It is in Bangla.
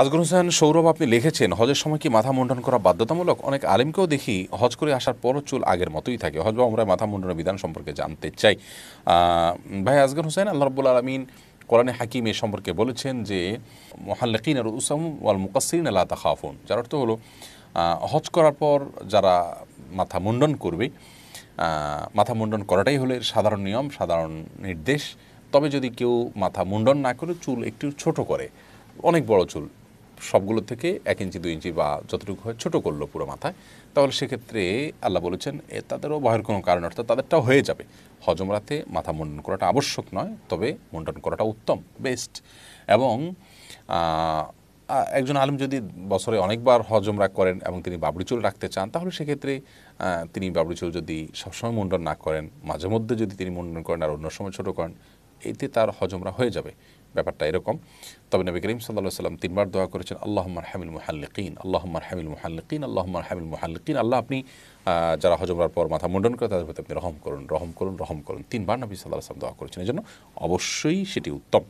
আজগর হোসেন সৌরভ, আপনি লিখেছেন, হজের সময় কি মাথা মুন্ডন করা বাধ্যতামূলক? অনেক আলিমকেও দেখি হজ করে আসার পরও চুল আগের মতোই থাকে। হজ বা আমরা মাথা মুন্ডনের বিধান সম্পর্কে জানতে চাই। ভাই আজগর হোসেন, আল্লাহ রব্বুল আলমিন কোরআনে হাকিম এ সম্পর্কে বলেছেন যে, মোহাল্লিকিন আর উসাম ওয়াল মুকাসিন আল্লাহ তাখাফুন। যার অর্থ হলো হজ করার পর যারা মাথা মুন্ডন করবে মাথা মুন্ডন করাটাই হলো সাধারণ নিয়ম, সাধারণ নির্দেশ। তবে যদি কেউ মাথা মুন্ডন না করে, চুল একটু ছোট করে, অনেক বড় চুল সবগুলো থেকে এক ইঞ্চি, দুই ইঞ্চি বা যতটুকু হয় ছোটো করল পুরো মাথায়। তাহলে সেক্ষেত্রে আল্লাহ বলেছেন, এ তাদেরও ভয়ের কোনো কারণ, অর্থাৎ তাদেরটাও হয়ে যাবে। হজম রাতে মাথা মুন্ডন করাটা আবশ্যক নয়, তবে মুন্ডন করাটা উত্তম, বেস্ট। এবং একজন আলম যদি বছরে অনেকবার হজমরা করেন এবং তিনি বাবরি চুল রাখতে চান, তাহলে সেক্ষেত্রে তিনি বাবরি চুল যদি সবসময় মুন্ডন না করেন, মাঝে মধ্যে যদি তিনি মুন্ডন করেন আর অন্য সময় ছোটো করেন এতে তার হজমরা হয়ে যাবে। ব্যাপারটা এরকম। তবে নবী করিম সাল্লাহ সাল্লাম তিনবার দোয়া করেছেন আল্লাহমার হামিল মুহাল্লিকিন আল্লাহমার হামিল মুহাল্লিকিন আল্লাহমার হামিল মুহাল্লিকিন। আল্লাহ আপনি যারা হজমরার পর মাথা মুন্ডন করে তাদের প্রতি আপনি রহম করুন রহম করুন রহম করুন। তিনবার নবী সাল্লাহ সাল্লাম দোয়া করেছেন। এই জন্য অবশ্যই সেটি উত্তম।